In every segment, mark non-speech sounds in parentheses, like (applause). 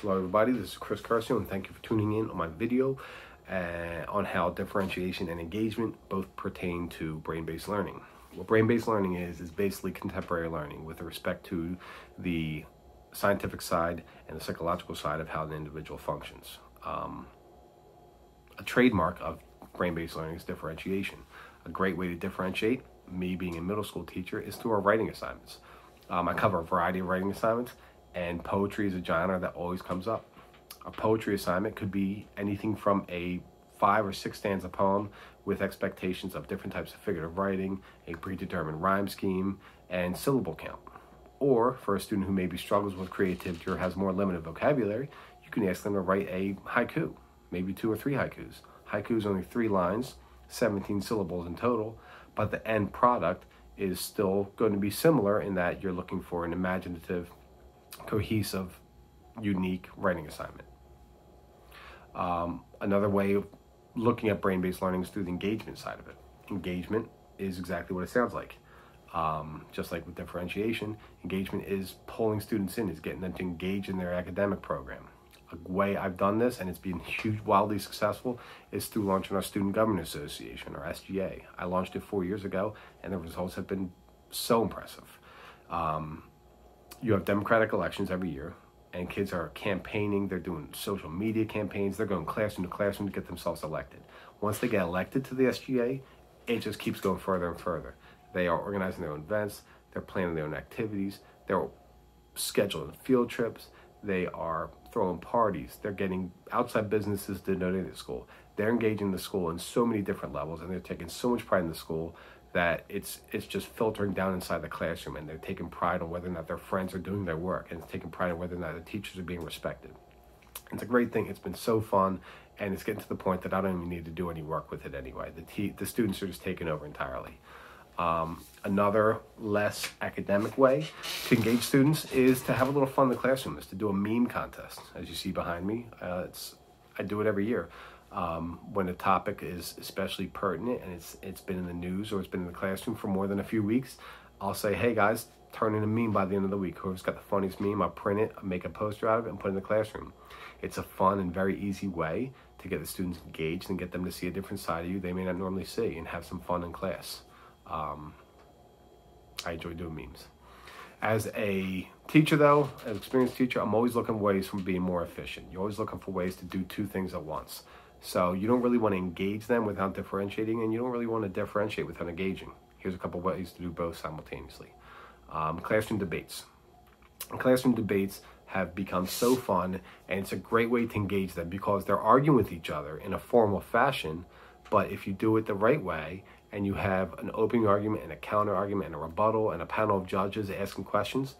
Hello everybody, this is Chris Curcio and thank you for tuning in on my video uh, on how differentiation and engagement both pertain to brain-based learning. What brain-based learning is, is basically contemporary learning with respect to the scientific side and the psychological side of how an individual functions. Um, a trademark of brain-based learning is differentiation. A great way to differentiate, me being a middle school teacher, is through our writing assignments. Um, I cover a variety of writing assignments and poetry is a genre that always comes up. A poetry assignment could be anything from a five or six stanza poem with expectations of different types of figurative writing, a predetermined rhyme scheme, and syllable count. Or for a student who maybe struggles with creativity or has more limited vocabulary, you can ask them to write a haiku, maybe two or three haikus. Haiku is only three lines, 17 syllables in total, but the end product is still going to be similar in that you're looking for an imaginative cohesive, unique writing assignment. Um, another way of looking at brain-based learning is through the engagement side of it. Engagement is exactly what it sounds like. Um, just like with differentiation, engagement is pulling students in, is getting them to engage in their academic program. A way I've done this, and it's been (laughs) huge, wildly successful, is through launching our Student Government Association, or SGA. I launched it four years ago, and the results have been so impressive. Um, you have democratic elections every year and kids are campaigning they're doing social media campaigns they're going classroom to classroom to get themselves elected. Once they get elected to the sga it just keeps going further and further. They are organizing their own events they're planning their own activities they're scheduling field trips they are throwing parties they're getting outside businesses to donate to school. They're engaging the school in so many different levels and they're taking so much pride in the school that it's it's just filtering down inside the classroom and they're taking pride on whether or not their friends are doing their work and it's taking pride on whether or not the teachers are being respected. It's a great thing. It's been so fun and it's getting to the point that I don't even need to do any work with it anyway. The te- the students are just taking over entirely. Um, another less academic way to engage students is to have a little fun in the classroom. Is to do a meme contest, as you see behind me. Uh, it's I do it every year um, when a topic is especially pertinent and it's it's been in the news or it's been in the classroom for more than a few weeks, I'll say, hey guys, turn in a meme by the end of the week. Whoever's got the funniest meme, I'll print it, I'll make a poster out of it, and put it in the classroom. It's a fun and very easy way to get the students engaged and get them to see a different side of you they may not normally see and have some fun in class. Um, I enjoy doing memes. As a teacher, though, as an experienced teacher, I'm always looking for ways from being more efficient. You're always looking for ways to do two things at once. So you don't really want to engage them without differentiating, and you don't really want to differentiate without engaging. Here's a couple ways to do both simultaneously. Um, classroom debates. Classroom debates have become so fun, and it's a great way to engage them because they're arguing with each other in a formal fashion. But if you do it the right way, and you have an opening argument and a counter argument and a rebuttal and a panel of judges asking questions,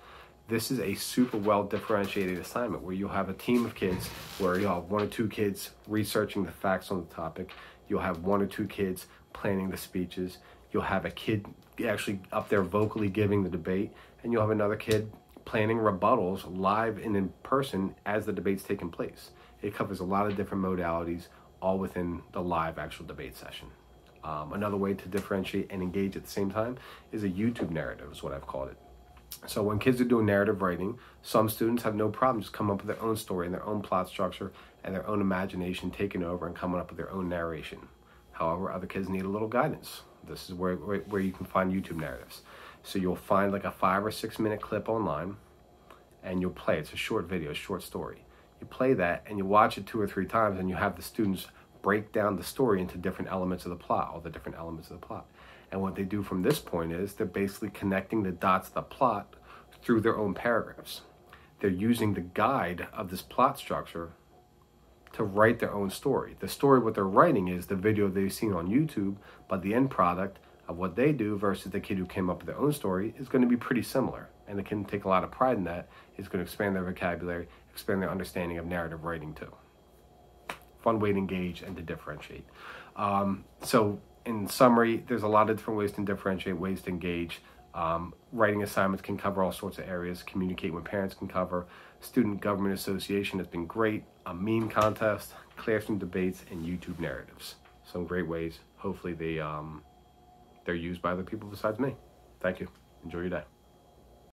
this is a super well differentiated assignment where you'll have a team of kids where you'll have one or two kids researching the facts on the topic. You'll have one or two kids planning the speeches. You'll have a kid actually up there vocally giving the debate, and you'll have another kid planning rebuttals live and in person as the debate's taking place. It covers a lot of different modalities, all within the live actual debate session. Um, another way to differentiate and engage at the same time is a YouTube narrative, is what I've called it. So when kids are doing narrative writing, some students have no problem just coming up with their own story and their own plot structure and their own imagination taking over and coming up with their own narration. However, other kids need a little guidance. This is where, where, where you can find YouTube narratives. So you'll find like a five or six minute clip online and you'll play. It's a short video, a short story. You play that and you watch it two or three times and you have the students break down the story into different elements of the plot, all the different elements of the plot. And what they do from this point is they're basically connecting the dots of the plot through their own paragraphs. They're using the guide of this plot structure to write their own story. The story, what they're writing is the video they've seen on YouTube, but the end product of what they do versus the kid who came up with their own story is going to be pretty similar. And they can take a lot of pride in that. It's going to expand their vocabulary, expand their understanding of narrative writing too. Fun way to engage and to differentiate. Um, so in summary, there's a lot of different ways to differentiate, ways to engage. Um, writing assignments can cover all sorts of areas. Communicate with parents can cover. Student Government Association has been great. A meme contest, classroom debates, and YouTube narratives. Some great ways. Hopefully they um, they're used by other people besides me. Thank you. Enjoy your day.